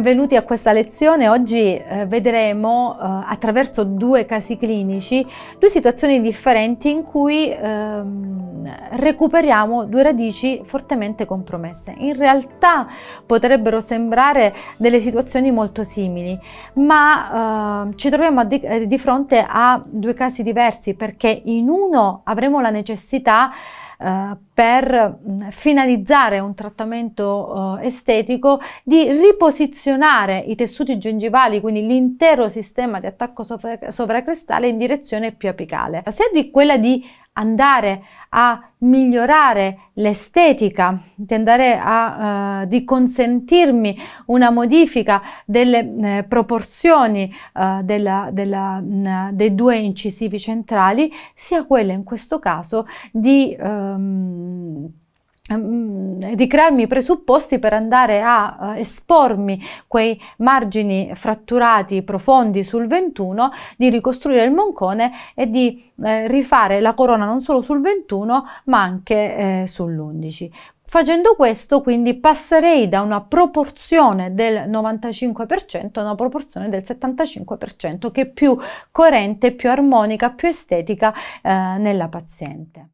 benvenuti a questa lezione. Oggi eh, vedremo eh, attraverso due casi clinici due situazioni differenti in cui ehm, recuperiamo due radici fortemente compromesse. In realtà potrebbero sembrare delle situazioni molto simili, ma eh, ci troviamo di, eh, di fronte a due casi diversi perché in uno avremo la necessità eh, per mm, finalizzare un trattamento uh, estetico di riposizionare i tessuti gengivali, quindi l'intero sistema di attacco sovra sovracrestale in direzione più apicale, sia di quella di andare a migliorare l'estetica, di andare a uh, di consentirmi una modifica delle eh, proporzioni uh, della, della, mh, dei due incisivi centrali, sia quella in questo caso di um, di crearmi i presupposti per andare a uh, espormi quei margini fratturati profondi sul 21, di ricostruire il moncone e di eh, rifare la corona non solo sul 21 ma anche eh, sull'11. Facendo questo quindi passerei da una proporzione del 95% a una proporzione del 75% che è più coerente, più armonica, più estetica eh, nella paziente.